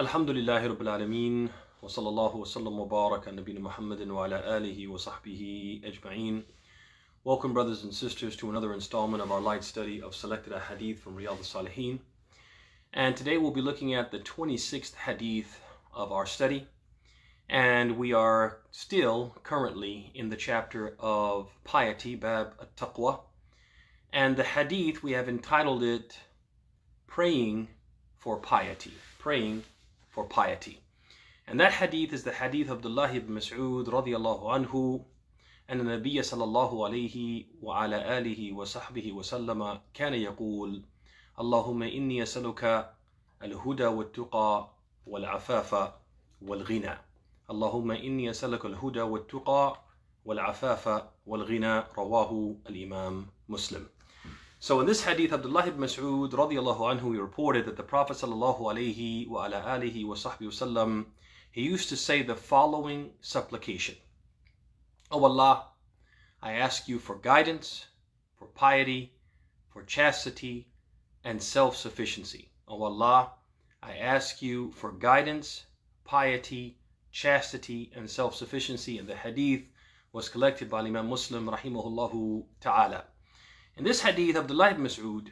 الحمد لله رب العالمين وصلى الله وسلم وبارك على نبينا محمد وعلى آله وصحبه أجمعين Welcome brothers and sisters to another installment of our light study of selected hadith from Riyadh al-Salihin. And today we'll be looking at the 26th hadith of our study. And we are still currently in the chapter of piety, Bab at-Taqwa. And the hadith, we have entitled it Praying for Piety. Praying for piety. And that hadith is the hadith of Abdullah ibn Mas'ud radiallahu anhu أن النبي صلى الله عليه وعلى آله وصحبه وسلم كان يقول اللهم إني أسألك الهدى والتقى والعفاف والغنى اللهم إني أسألك الهدى والتقى والعفاف والغنى رواه الإمام Muslim So in this hadith, Abdullah ibn Mas'ud radiallahu anhu, he reported that the Prophet sallallahu alayhi wa ala alihi wa sahbihi wasallam, he used to say the following supplication. O oh Allah, I ask you for guidance, for piety, for chastity, and self-sufficiency. O oh Allah, I ask you for guidance, piety, chastity, and self-sufficiency. And the hadith was collected by Imam Muslim rahimahullahu ta'ala. In this hadith, of Abdullah ibn Mas'ud,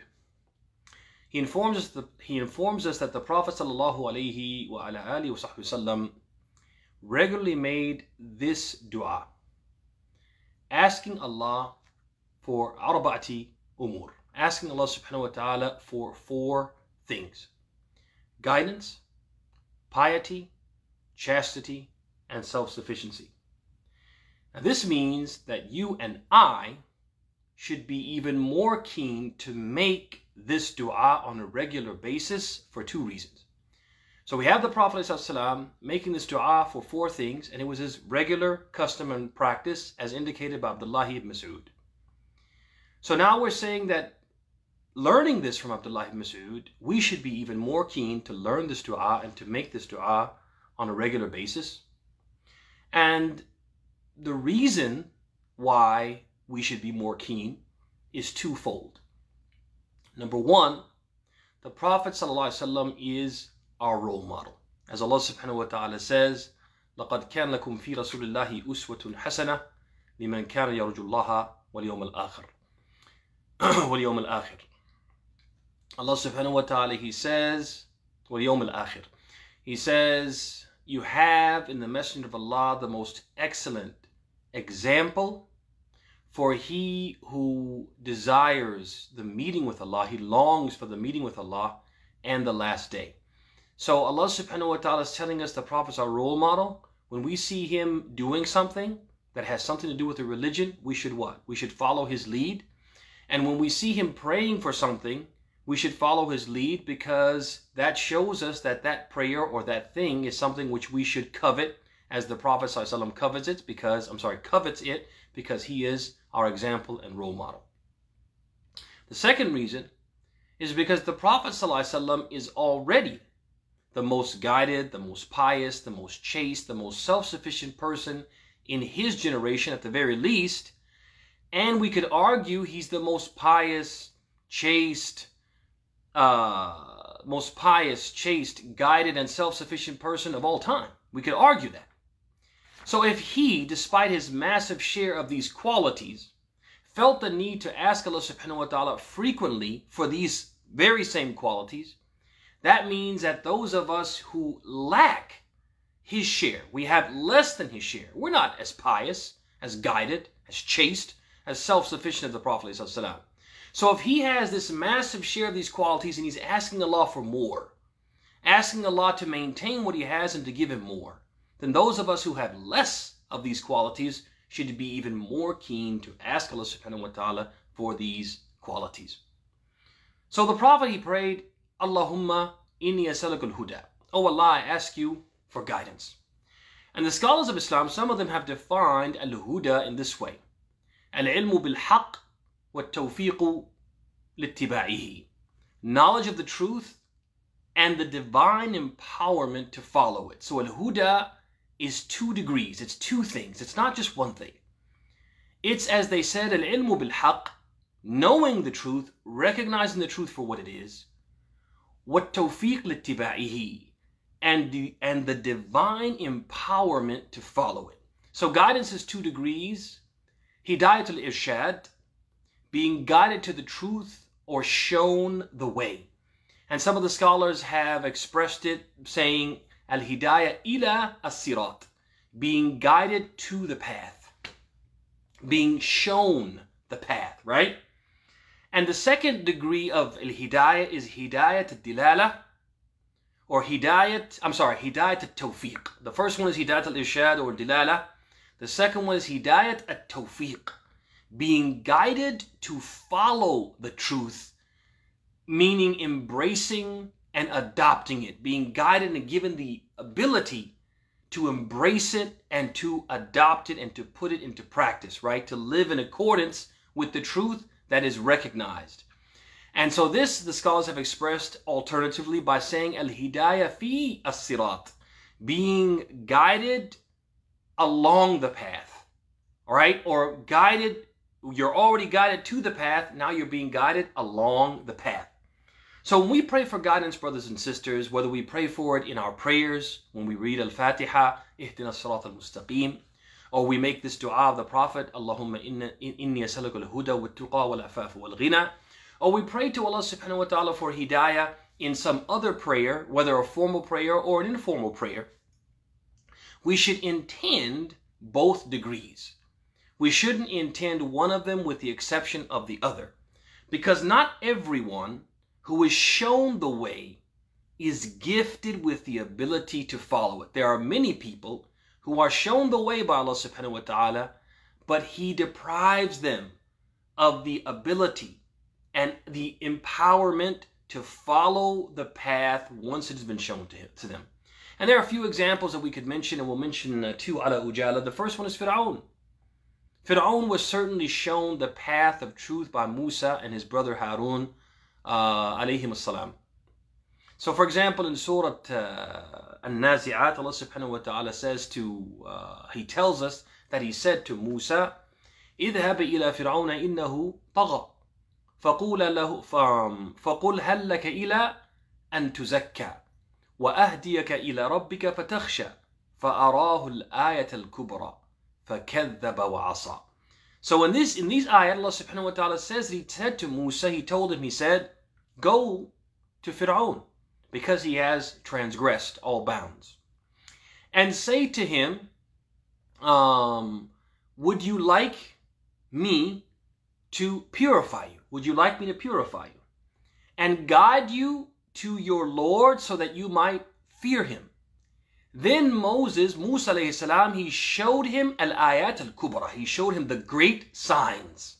he informs us, the, he informs us that the Prophet sallam regularly made this dua, asking Allah for arba'ati umur, asking Allah subhanahu wa ta'ala for four things, guidance, piety, chastity, and self-sufficiency. Now this means that you and I should be even more keen to make this dua on a regular basis for two reasons. So we have the Prophet ﷺ making this dua for four things, and it was his regular custom and practice as indicated by Abdullah ibn Mas'ud. So now we're saying that learning this from Abdullah ibn Mas'ud, we should be even more keen to learn this dua and to make this dua on a regular basis. And the reason why we should be more keen is twofold. Number one, the Prophet ﷺ is our role model. As Allah subhanahu wa ta'ala says, لَقَدْ كَانَ لَكُمْ فِي رَسُولِ اللَّهِ أُسْوَةٌ حَسَنَةٌ لِمَنْ كَانَ يَرْجُو اللَّهَ وَالْيَوْمَ الْآخِرِ وَالْيَوْمَ الْآخِرِ Allah subhanahu wa ta'ala, He says, وَالْيَوْمَ الْآخِرِ He says, you have in the Messenger of Allah the most excellent example for he who desires the meeting with Allah, he longs for the meeting with Allah and the last day. So Allah subhanahu wa ta'ala is telling us the Prophet's our role model. When we see him doing something that has something to do with the religion, we should what? We should follow his lead. And when we see him praying for something, we should follow his lead because that shows us that that prayer or that thing is something which we should covet as the Prophet ﷺ covets it because, I'm sorry, covets it because he is our example and role model. The second reason is because the Prophet ﷺ is already the most guided, the most pious, the most chaste, the most self-sufficient person in his generation at the very least. And we could argue he's the most pious, chaste, uh, most pious, chaste, guided, and self-sufficient person of all time. We could argue that. So if he, despite his massive share of these qualities, felt the need to ask Allah subhanahu wa ta'ala frequently for these very same qualities, that means that those of us who lack his share, we have less than his share. We're not as pious, as guided, as chaste, as self-sufficient as the Prophet. So if he has this massive share of these qualities and he's asking Allah for more, asking Allah to maintain what he has and to give him more, then those of us who have less of these qualities should be even more keen to ask Allah subhanahu wa ta'ala for these qualities. So the Prophet, he prayed, Allahumma inni asalakul huda. Oh Allah, I ask you for guidance. And the scholars of Islam, some of them have defined al-huda in this way. Al-ilmu bil-haq wa-tawfiqu littiba'ihi. Knowledge of the truth and the divine empowerment to follow it. So al-huda is two degrees. It's two things. It's not just one thing. It's as they said, al-ilmu bil-haq, knowing the truth, recognizing the truth for what it is, what tawfiq littiba'ihi, and the, and the divine empowerment to follow it. So guidance is two degrees. Hidayat al-irshad, being guided to the truth or shown the way. And some of the scholars have expressed it saying al-hidayah ila as-sirat, being guided to the path, being shown the path, right? And the second degree of al-hidayah is hidayat al-dilala, or hidayat, I'm sorry, hidayat al-tawfiq. The first one is hidayat al-irshad or dilala. The second one is hidayat al-tawfiq, being guided to follow the truth, meaning embracing and adopting it, being guided and given the ability to embrace it and to adopt it and to put it into practice, right? To live in accordance with the truth that is recognized. And so this, the scholars have expressed alternatively by saying al-hidayah fi as-sirat, being guided along the path, all right? Or guided, you're already guided to the path, now you're being guided along the path. So when we pray for guidance, brothers and sisters, whether we pray for it in our prayers, when we read Al-Fatiha, Ihdina Sirat al-Mustaqim, or we make this dua of the Prophet, Allahumma inni asaluka al-huda wa-tuqa wal-afafa wal-ghina, or we pray to Allah subhanahu wa ta'ala for hidayah in some other prayer, whether a formal prayer or an informal prayer, we should intend both degrees. We shouldn't intend one of them with the exception of the other. Because not everyone who is shown the way is gifted with the ability to follow it. There are many people who are shown the way by Allah subhanahu wa ta'ala, but He deprives them of the ability and the empowerment to follow the path once it has been shown to, him, to them. And there are a few examples that we could mention, and we'll mention uh, two ala ujala. The first one is Fir'aun. Fir'aun was certainly shown the path of truth by Musa and his brother Harun, uh, alayhim salam. So, for example, in Surah uh, An-Nazi'at, Allah subhanahu wa ta'ala says to, uh, He tells us that He said to Musa, اذهب إلى فرعون إنه طغى فقول له فقل هل لك إلى أن تزكى وأهديك إلى ربك فتخشى فأراه الآية الكبرى فكذب وعصى So in this in these ayat, Allah subhanahu wa ta'ala says that he said to Musa, he told him, he said, Go to Fir'aun, because he has transgressed all bounds. And say to him, um, Would you like me to purify you? Would you like me to purify you? And guide you to your Lord so that you might fear him. Then Moses, Musa alayhi salam, he showed him al-ayat al-kubra. He showed him the great signs.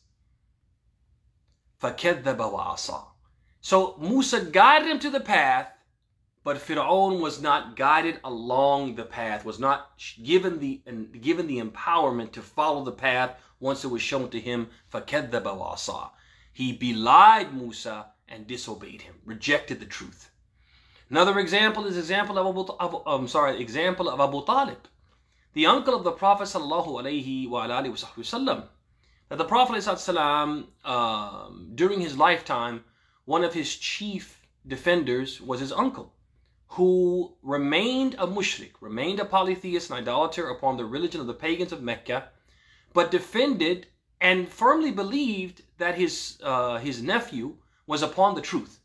فَكَذَّبَ وَعَصَى So Musa guided him to the path, but Fir'aun was not guided along the path, was not given the, given the empowerment to follow the path once it was shown to him. فَكَذَّبَ وَعَصَى He belied Musa and disobeyed him, rejected the truth. Another example is example of Abu, Abu I'm sorry, example of Abu Talib, the uncle of the Prophet sallallahu alaihi wasallam. That the Prophet sallam, um, during his lifetime, one of his chief defenders was his uncle, who remained a mushrik, remained a polytheist and idolater upon the religion of the pagans of Mecca, but defended and firmly believed that his uh, his nephew was upon the truth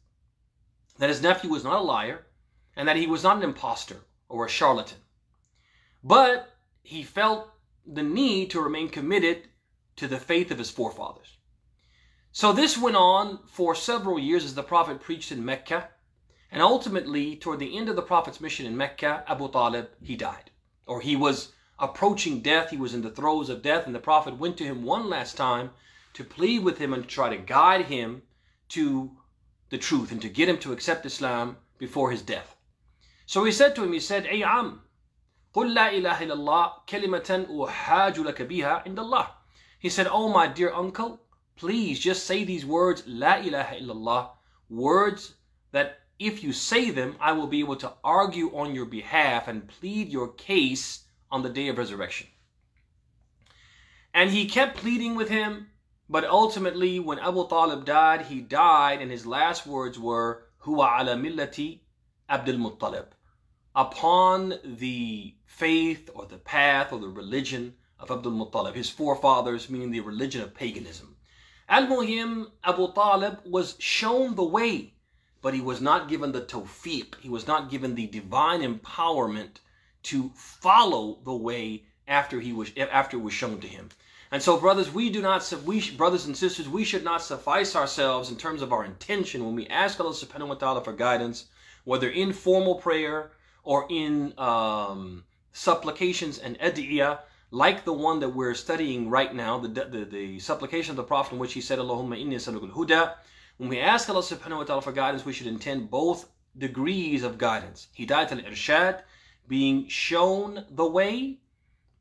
that his nephew was not a liar and that he was not an impostor or a charlatan. But he felt the need to remain committed to the faith of his forefathers. So this went on for several years as the Prophet preached in Mecca. And ultimately, toward the end of the Prophet's mission in Mecca, Abu Talib, he died. Or he was approaching death. He was in the throes of death. And the Prophet went to him one last time to plead with him and to try to guide him to the truth and to get him to accept Islam before his death. So he said to him, he said, Ay am, قل لا إله إلا الله كلمة أحاج لك بها عند الله. He said, Oh my dear uncle, please just say these words, La ilaha illallah, words that if you say them, I will be able to argue on your behalf and plead your case on the day of resurrection. And he kept pleading with him but ultimately, when Abu Talib died, he died, and his last words were, Huwa ala millati Abdul Muttalib. upon the faith or the path or the religion of Abdul Muttalib, his forefathers, meaning the religion of paganism. Al-Muhim, Abu Talib was shown the way, but he was not given the tawfiq. He was not given the divine empowerment to follow the way after he was after it was shown to him. And so, brothers, we do not, we brothers and sisters, we should not suffice ourselves in terms of our intention when we ask Allah Subhanahu wa Taala for guidance, whether in formal prayer or in um, supplications and adiyah, like the one that we're studying right now, the, the, the supplication of the Prophet in which he said, Allahumma inni as'alukul huda. When we ask Allah Subhanahu wa Taala for guidance, we should intend both degrees of guidance. Hidayat al-irshad, being shown the way,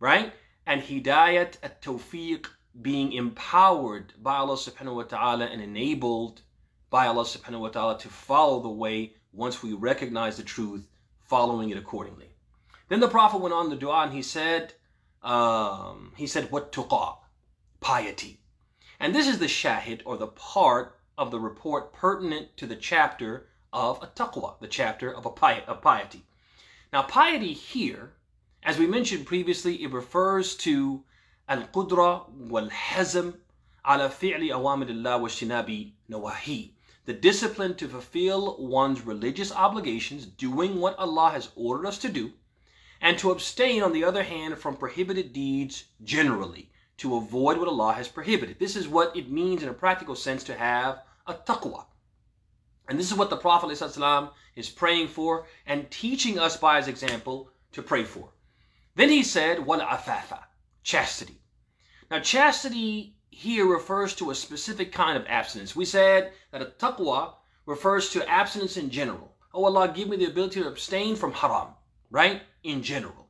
right? And hidayat at tawfiq being empowered by Allah subhanahu wa ta'ala and enabled by Allah subhanahu wa ta'ala to follow the way once we recognize the truth, following it accordingly. Then the Prophet went on the dua and he said, um, he said, what tuqa? Piety. And this is the shahid or the part of the report pertinent to the chapter of a taqwa, the chapter of a piety. Now piety here as we mentioned previously, it refers to al-qudra wal-hazm ala fi'li awamir Allah wa shinabi nawahi. The discipline to fulfill one's religious obligations, doing what Allah has ordered us to do, and to abstain, on the other hand, from prohibited deeds generally, to avoid what Allah has prohibited. This is what it means in a practical sense to have a taqwa. And this is what the Prophet ﷺ is praying for and teaching us by his example to pray for. Then he said, wal afafa, chastity. Now, chastity here refers to a specific kind of abstinence. We said that a taqwa refers to abstinence in general. Oh Allah, give me the ability to abstain from haram, right? In general.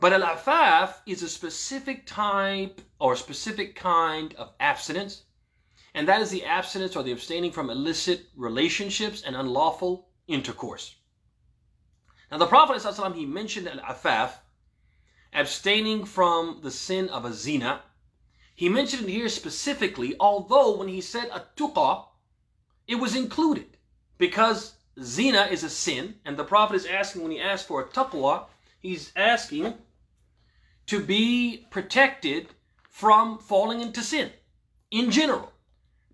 But al-afaf is a specific type or specific kind of abstinence, and that is the abstinence or the abstaining from illicit relationships and unlawful intercourse. Now the Prophet he mentioned al-afaf abstaining from the sin of a zina. He mentioned it here specifically, although when he said a tuqa, it was included because zina is a sin, and the Prophet is asking when he asks for a taqwa, he's asking to be protected from falling into sin in general.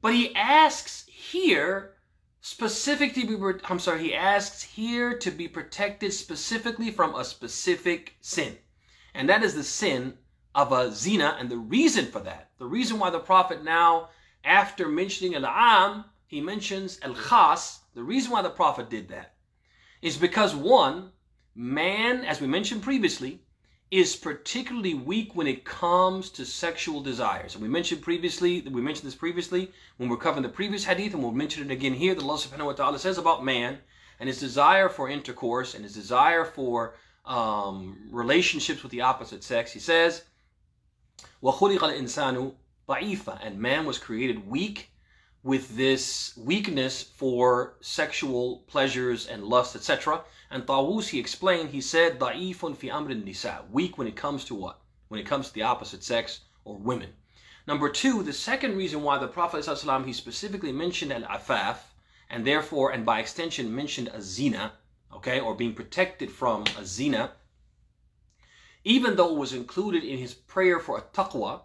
But he asks here specifically I'm sorry, he asks here to be protected specifically from a specific sin. And that is the sin of a zina. And the reason for that, the reason why the Prophet now, after mentioning al-am, he mentions al-khas, the reason why the Prophet did that is because one, man, as we mentioned previously, is particularly weak when it comes to sexual desires. And we mentioned previously, we mentioned this previously when we're covering the previous hadith, and we'll mention it again here. The Allah subhanahu wa ta'ala says about man and his desire for intercourse and his desire for um, relationships with the opposite sex. He says, وَخُلِقَ الْإِنسَانُ ضَعِيفًا And man was created weak with this weakness for sexual pleasures and lust, etc. And Tawus, he explained, he said, ضَعِيفٌ فِي أَمْرِ النِّسَاء Weak when it comes to what? When it comes to the opposite sex or women. Number two, the second reason why the Prophet ﷺ, he specifically mentioned al-afaf, and therefore, and by extension, mentioned a zina, okay, or being protected from a zina, even though it was included in his prayer for a taqwa,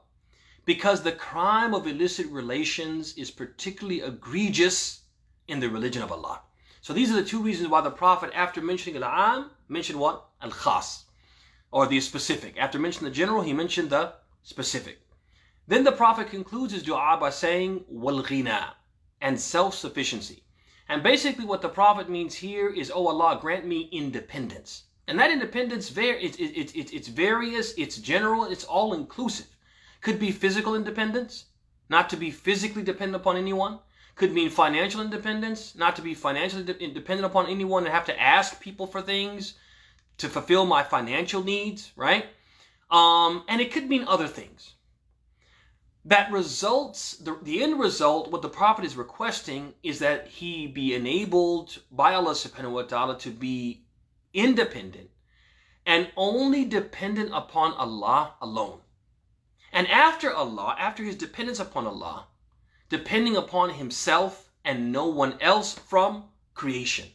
because the crime of illicit relations is particularly egregious in the religion of Allah. So these are the two reasons why the Prophet, after mentioning al-am, mentioned what? Al-khas, or the specific. After mentioning the general, he mentioned the specific. Then the Prophet concludes his dua by saying, wal-ghina, and self-sufficiency. And basically what the Prophet means here is, oh Allah, grant me independence. And that independence, it's, it's, it's, it's various, it's general, it's all inclusive. Could be physical independence, not to be physically dependent upon anyone. Could mean financial independence, not to be financially dependent upon anyone and have to ask people for things to fulfill my financial needs, right? Um, and it could mean other things that results, the, the end result, what the Prophet is requesting is that he be enabled by Allah subhanahu wa ta'ala to be independent and only dependent upon Allah alone. And after Allah, after his dependence upon Allah, depending upon himself and no one else from creation.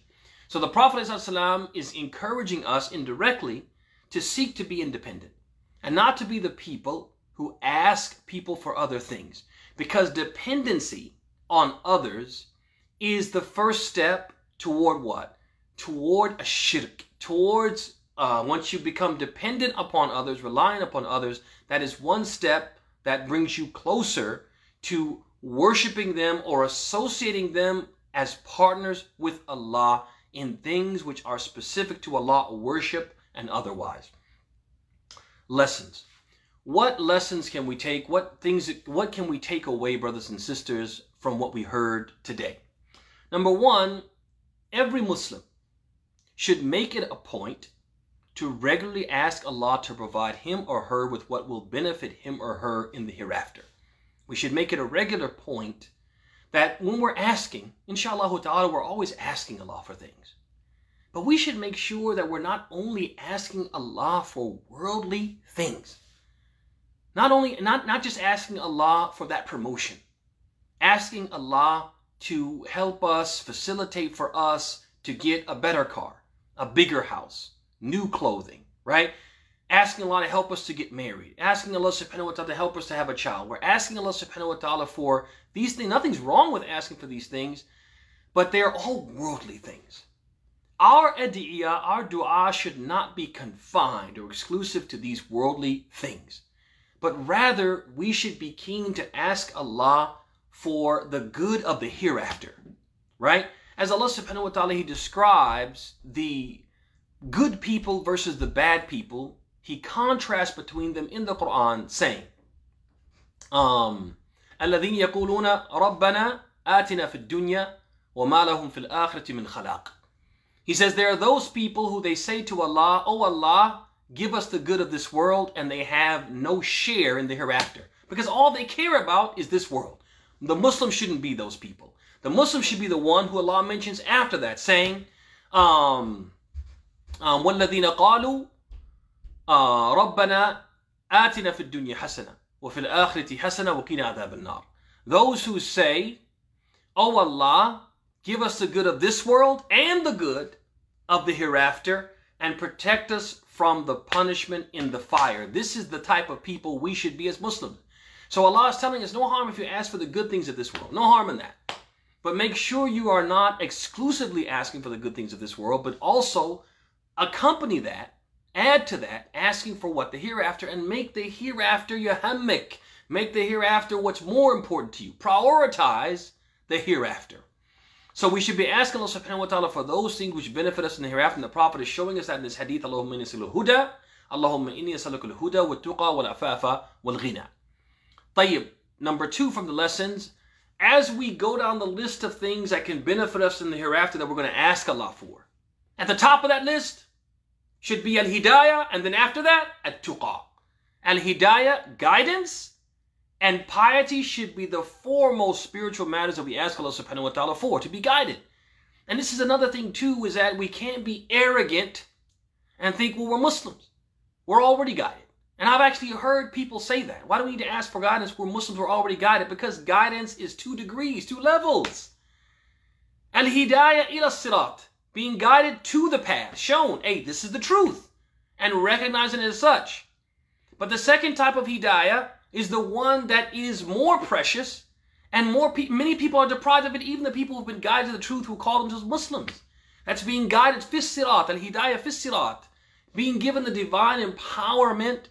So the Prophet ﷺ is encouraging us indirectly to seek to be independent and not to be the people who ask people for other things. Because dependency on others is the first step toward what? Toward a shirk, towards uh, once you become dependent upon others, relying upon others, that is one step that brings you closer to worshiping them or associating them as partners with Allah in things which are specific to Allah, worship and otherwise. Lessons. What lessons can we take? What things what can we take away, brothers and sisters, from what we heard today? Number one, every Muslim should make it a point to regularly ask Allah to provide him or her with what will benefit him or her in the hereafter. We should make it a regular point that when we're asking, inshallah ta'ala, we're always asking Allah for things. But we should make sure that we're not only asking Allah for worldly things. Not only not, not just asking Allah for that promotion. Asking Allah to help us, facilitate for us to get a better car, a bigger house, new clothing, right? Asking Allah to help us to get married, asking Allah subhanahu wa ta'ala to help us to have a child. We're asking Allah subhanahu wa ta'ala for these things. Nothing's wrong with asking for these things, but they're all worldly things. Our adiyah, our dua should not be confined or exclusive to these worldly things, but rather we should be keen to ask Allah for the good of the hereafter, right? As Allah subhanahu wa ta'ala, He describes the good people versus the bad people, he contrasts between them in the Quran saying, um, الذين يقولون ربنا آتنا في الدنيا وما لهم في الآخرة من خلاق. He says there are those people who they say to Allah, Oh Allah, give us the good of this world, and they have no share in the hereafter. Because all they care about is this world. The Muslim shouldn't be those people. The Muslim should be the one who Allah mentions after that, saying, um, um, والذين قالوا آه ربنا آتنا في الدنيا حسنة وفي الآخرة حسنة وقنا عذاب النار Those who say, Oh Allah, give us the good of this world and the good of the hereafter and protect us from the punishment in the fire. This is the type of people we should be as Muslims. So Allah is telling us no harm if you ask for the good things of this world. No harm in that. But make sure you are not exclusively asking for the good things of this world, but also accompany that, add to that, asking for what? The hereafter, and make the hereafter your hammock. Make the hereafter what's more important to you. Prioritize the hereafter. So we should be asking Allah subhanahu wa ta'ala for those things which benefit us in the hereafter. And the Prophet is showing us that in this hadith, Allahumma inni asaluka huda, Allahumma inni asaluka huda wa tuqa wal afafa wal ghina. Tayyib. Number two from the lessons, as we go down the list of things that can benefit us in the hereafter that we're going to ask Allah for. At the top of that list, should be al-hidayah, and then after that, at-tuqa. Al-hidayah, guidance, and piety should be the foremost spiritual matters that we ask Allah subhanahu wa ta'ala for, to be guided. And this is another thing too, is that we can't be arrogant and think, well, we're Muslims. We're already guided. And I've actually heard people say that. Why do we need to ask for guidance where Muslims were already guided? Because guidance is two degrees, two levels. Al-hidayah ila sirat being guided to the path, shown, hey, this is the truth, and recognizing it as such. But the second type of hidayah is the one that is more precious, and more pe- many people are deprived of it, even the people who've been guided to the truth who call themselves Muslims. That's being guided fissirat, and hidayah fissirat, being given the divine empowerment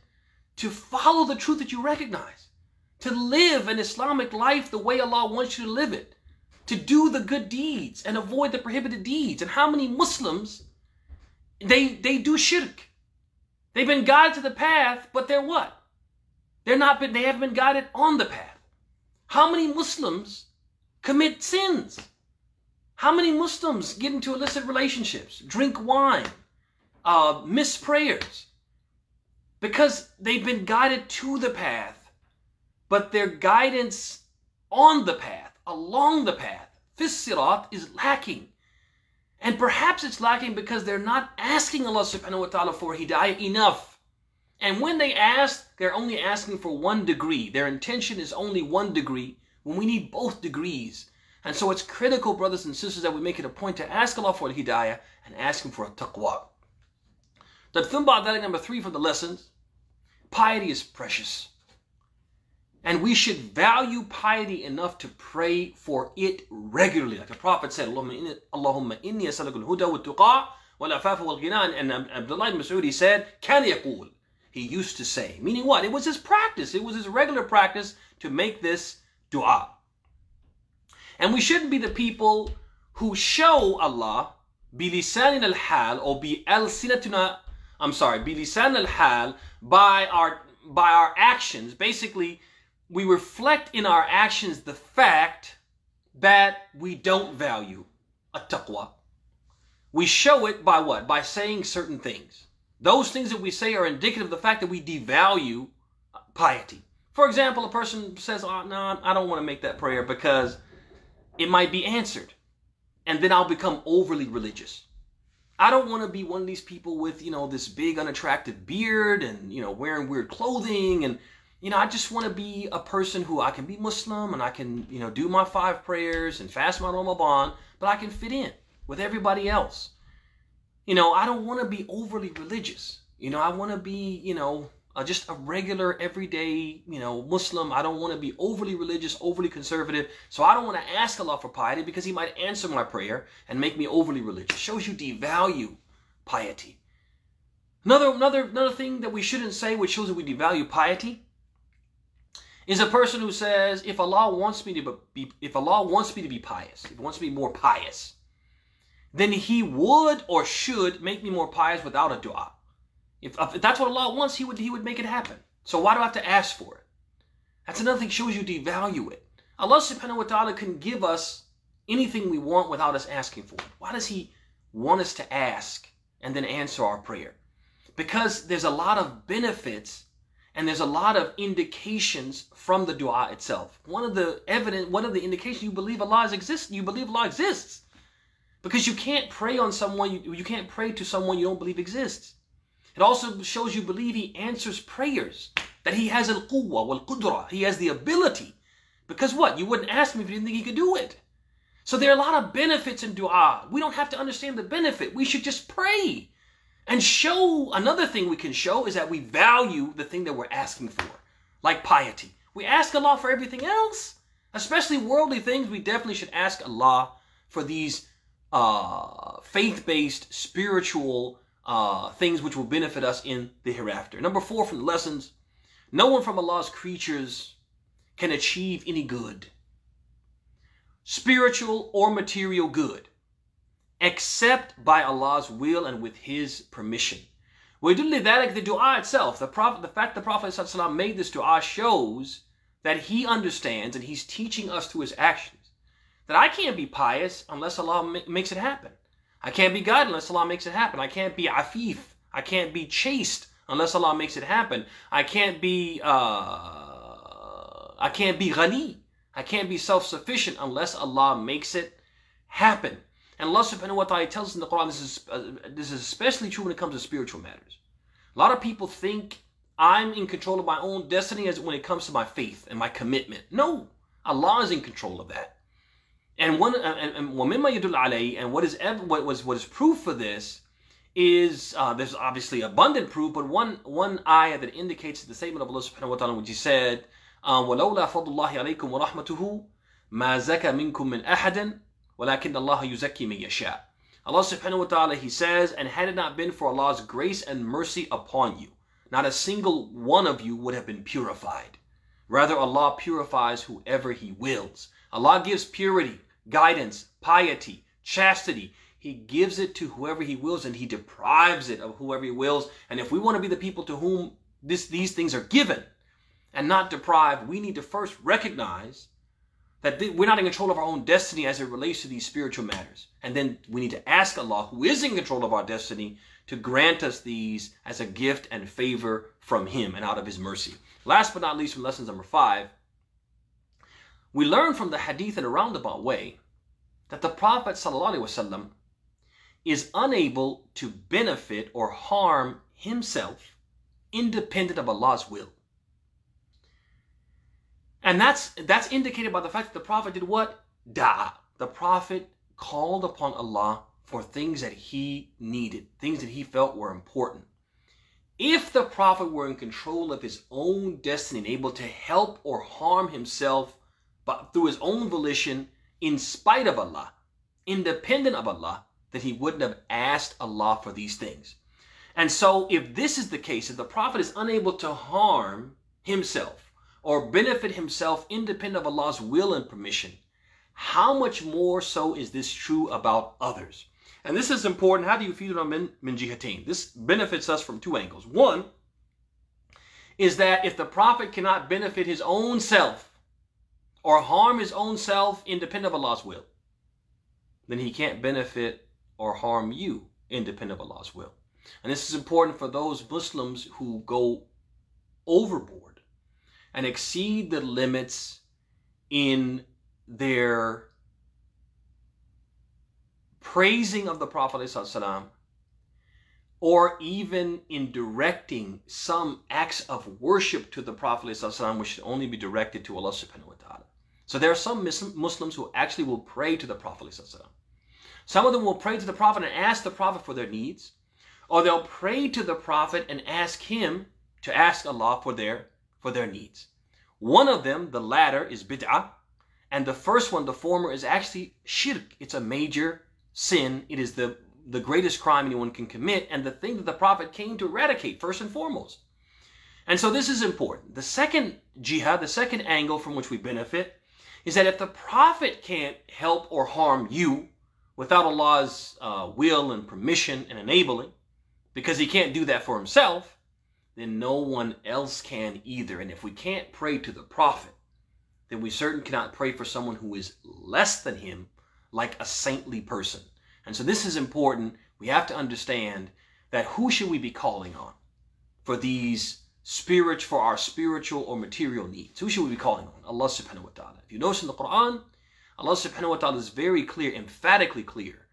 to follow the truth that you recognize, to live an Islamic life the way Allah wants you to live it to do the good deeds and avoid the prohibited deeds. And how many Muslims they they do shirk. They've been guided to the path, but they're what? They're not been they haven't been guided on the path. How many Muslims commit sins? How many Muslims get into illicit relationships, drink wine, uh, miss prayers? Because they've been guided to the path, but their guidance on the path along the path. This sirat is lacking. And perhaps it's lacking because they're not asking Allah subhanahu wa ta'ala for hidayah enough. And when they ask, they're only asking for one degree. Their intention is only one degree when we need both degrees. And so it's critical, brothers and sisters, that we make it a point to ask Allah for al-hidayah and ask Him for a taqwa. The that number three from the lessons, piety is precious. And we should value piety enough to pray for it regularly. Like the Prophet said, Allahumma inni as'aluka al-huda wa tuqa wal-afafa wal-ghina. And Abdullah ibn Mas'ud, he said, كان يقول. he used to say. Meaning what? It was his practice. It was his regular practice to make this dua. And we shouldn't be the people who show Allah bilisan al-hal or bi al-sinatuna I'm sorry, bilisan al-hal by our by our actions. Basically, we reflect in our actions the fact that we don't value a taqwa. We show it by what? By saying certain things. Those things that we say are indicative of the fact that we devalue piety. For example, a person says, ah, oh, no, I don't want to make that prayer because it might be answered. And then I'll become overly religious. I don't want to be one of these people with, you know, this big unattractive beard and, you know, wearing weird clothing and you know, I just want to be a person who I can be Muslim and I can, you know, do my five prayers and fast my Ramadan, but I can fit in with everybody else. You know, I don't want to be overly religious. You know, I want to be, you know, uh, just a regular, everyday, you know, Muslim. I don't want to be overly religious, overly conservative. So I don't want to ask Allah for piety because He might answer my prayer and make me overly religious. Shows you devalue piety. Another, another, another thing that we shouldn't say, which shows that we devalue piety, is a person who says, if Allah wants me to be, if Allah wants me to be pious, if He wants me to be more pious, then He would or should make me more pious without a dua. If, if that's what Allah wants, He would He would make it happen. So why do I have to ask for it? That's another thing shows you devalue it. Allah subhanahu wa ta'ala can give us anything we want without us asking for it. Why does He want us to ask and then answer our prayer? Because there's a lot of benefits and there's a lot of indications from the dua itself. One of the evidence, one of the indications you believe Allah exists, you believe Allah exists. Because you can't pray on someone, you, you can't pray to someone you don't believe exists. It also shows you believe He answers prayers, that He has al-quwwa wal-qudra, He has the ability. Because what? You wouldn't ask me if you didn't think He could do it. So there are a lot of benefits in dua. We don't have to understand the benefit. We should just pray. And show, another thing we can show is that we value the thing that we're asking for, like piety. We ask Allah for everything else, especially worldly things. We definitely should ask Allah for these uh, faith-based, spiritual uh, things which will benefit us in the hereafter. Number four from the lessons, no one from Allah's creatures can achieve any good, spiritual or material good except by Allah's will and with His permission. We do that the dua itself, the, prophet, the fact the Prophet ﷺ made this dua shows that he understands and he's teaching us through his actions that I can't be pious unless Allah ma makes it happen. I can't be God unless Allah makes it happen. I can't be afif. I can't be chaste unless Allah makes it happen. I can't be uh, I can't be ghani. I can't be self-sufficient unless Allah makes it happen. And Allah subhanahu wa ta'ala tells us in the Quran, this is, uh, this is especially true when it comes to spiritual matters. A lot of people think I'm in control of my own destiny as when it comes to my faith and my commitment. No, Allah is in control of that. And one uh, and, and and what is what was what is proof for this is uh, there's obviously abundant proof, but one one ayah that indicates the statement of Allah subhanahu wa ta'ala which he said, وَلَوْلَا فَضْلُ اللَّهِ عَلَيْكُمْ وَرَحْمَتُهُ مَا زَكَى مِنْكُم مِّنْ أَحَدٍ وَلَكِنَّ اللَّهَ يُزَكِّي مَن يَشَاءُ Allah subhanahu wa ta'ala, He says, and had it not been for Allah's grace and mercy upon you, not a single one of you would have been purified. Rather, Allah purifies whoever He wills. Allah gives purity, guidance, piety, chastity. He gives it to whoever He wills and He deprives it of whoever He wills. And if we want to be the people to whom this, these things are given and not deprived, we need to first recognize that we're not in control of our own destiny as it relates to these spiritual matters. And then we need to ask Allah, who is in control of our destiny, to grant us these as a gift and favor from Him and out of His mercy. Last but not least, from lesson number five, we learn from the hadith in a roundabout way that the Prophet ﷺ is unable to benefit or harm himself independent of Allah's will. And that's that's indicated by the fact that the Prophet did what? da'a. The Prophet called upon Allah for things that he needed, things that he felt were important. If the Prophet were in control of his own destiny and able to help or harm himself but through his own volition, in spite of Allah, independent of Allah, then he wouldn't have asked Allah for these things. And so, if this is the case, if the Prophet is unable to harm himself or benefit himself independent of Allah's will and permission, how much more so is this true about others? And this is important. How do you feel on min, min? This benefits us from two angles. One is that if the Prophet cannot benefit his own self or harm his own self independent of Allah's will, then he can't benefit or harm you independent of Allah's will. And this is important for those Muslims who go overboard and exceed the limits in their praising of the Prophet ﷺ, or even in directing some acts of worship to the Prophet ﷺ, which should only be directed to Allah subhanahu wa ta'ala. So there are some Muslims who actually will pray to the Prophet Some of them will pray to the Prophet and ask the Prophet for their needs, or they'll pray to the Prophet and ask him to ask Allah for their for their needs. One of them, the latter, is bid'ah, and the first one, the former, is actually shirk. It's a major sin. It is the, the greatest crime anyone can commit and the thing that the Prophet came to eradicate first and foremost. And so this is important. The second jihad, the second angle from which we benefit, is that if the Prophet can't help or harm you without Allah's uh, will and permission and enabling, because he can't do that for himself, then no one else can either. And if we can't pray to the Prophet, then we certainly cannot pray for someone who is less than him like a saintly person. And so this is important. We have to understand that who should we be calling on for these spiritual, for our spiritual or material needs? Who should we be calling on? Allah subhanahu wa ta'ala. If you notice in the Quran, Allah subhanahu wa ta'ala is very clear, emphatically clear,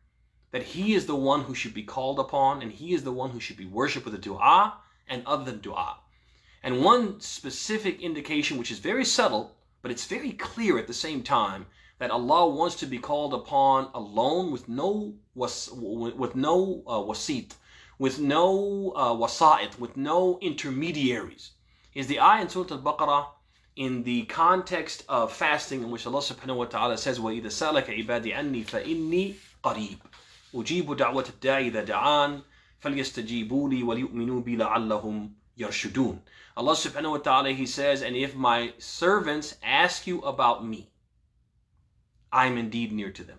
that He is the one who should be called upon and He is the one who should be worshipped with a dua and other than dua. And one specific indication, which is very subtle, but it's very clear at the same time, that Allah wants to be called upon alone with no was with no uh, wasit, with no uh, wasa'it, with no intermediaries. Is the ayah in Surah Al-Baqarah in the context of fasting in which Allah subhanahu wa ta'ala says وَإِذَا سَأَلَكَ عِبَادِي عَنِّي فَإِنِّي قَرِيبٌ أُجِيبُ دَعْوَةَ الدَّاعِ إِذَا دَعَانِ فَلْيَسْتَجِيبُوا لِي وَلْيُؤْمِنُوا بِي لَعَلَّهُمْ يَرْشُدُونَ Allah subhanahu wa ta'ala, He says, and if my servants ask you about me, I am indeed near to them.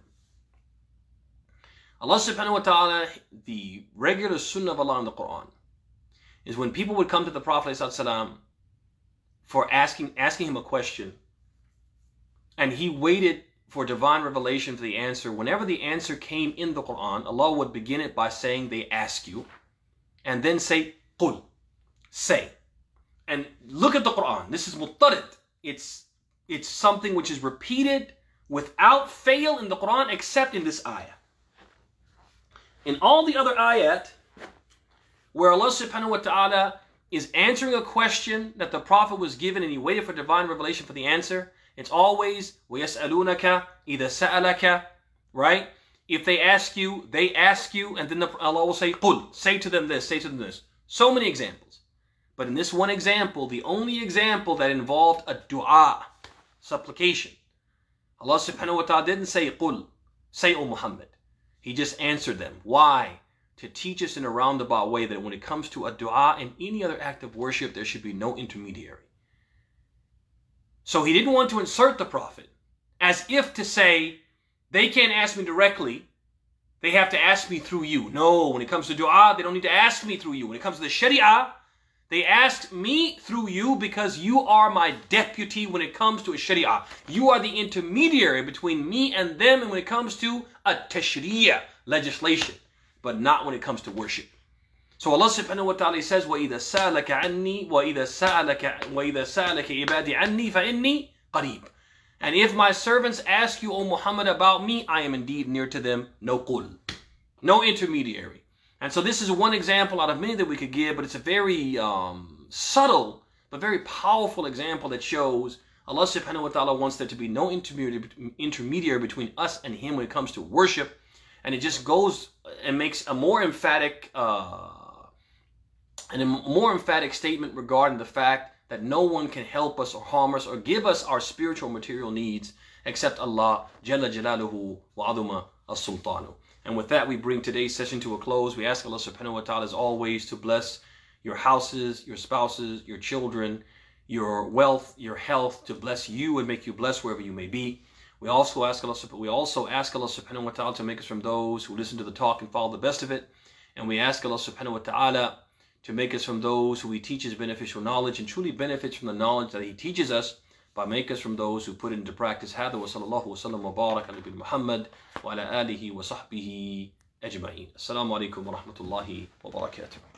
Allah subhanahu wa ta'ala, the regular sunnah of Allah in the Quran, is when people would come to the Prophet ﷺ for asking, asking him a question, and he waited for divine revelation for the answer. Whenever the answer came in the Quran, Allah would begin it by saying, They ask you, and then say, Qul, say. And look at the Quran. This is mutarid. It's, it's something which is repeated without fail in the Quran except in this ayah In all the other ayat, where Allah subhanahu wa ta'ala is answering a question that the Prophet was given and he waited for divine revelation for the answer, it's always وَيَسْأَلُونَكَ إِذَا سَأَلَكَ Right? If they ask you, they ask you, and then the, Allah will say, قُل Say to them this, say to them this. So many examples. But in this one example, the only example that involved a dua, supplication, Allah subhanahu wa ta'ala didn't say, Qul, say, O Muhammad. He just answered them. Why? To teach us in a roundabout way that when it comes to a dua and any other act of worship, there should be no intermediary. So he didn't want to insert the Prophet as if to say, they can't ask me directly. They have to ask me through you. No, when it comes to dua, they don't need to ask me through you. When it comes to the sharia, they asked me through you because you are my deputy when it comes to a sharia. You are the intermediary between me and them and when it comes to a tashriya, legislation, but not when it comes to worship. So Allah subhanahu wa ta'ala says, وَإِذَا سَأَلَكَ عَنِّي وَإِذَا سَأَلَكَ وَإِذَا سَأَلَكَ عِبَادِي عَنِّي فَإِنِّي قَرِيبٌ And if my servants ask you, O Muhammad, about me, I am indeed near to them. No qul. No intermediary. And so this is one example out of many that we could give, but it's a very um, subtle but very powerful example that shows Allah subhanahu wa ta'ala wants there to be no intermediary between us and Him when it comes to worship. And it just goes and makes a more emphatic uh, and a more emphatic statement regarding the fact that no one can help us or harm us or give us our spiritual material needs except Allah Jalla Jalaluhu wa Aduma as-Sultanu. And with that, we bring today's session to a close. We ask Allah subhanahu wa ta'ala as always to bless your houses, your spouses, your children, your wealth, your health, to bless you and make you blessed wherever you may be. We also ask Allah, we also ask Allah subhanahu wa ta'ala to make us from those who listen to the talk and follow the best of it. And we ask Allah subhanahu wa ta'ala to make us from those who He teaches beneficial knowledge and truly benefits from the knowledge that He teaches us by make us from those who put it into practice. هذا وصلى الله وسلم وبارك على نبينا محمد وعلى آله وصحبه أجمعين. السلام عليكم ورحمة الله وبركاته.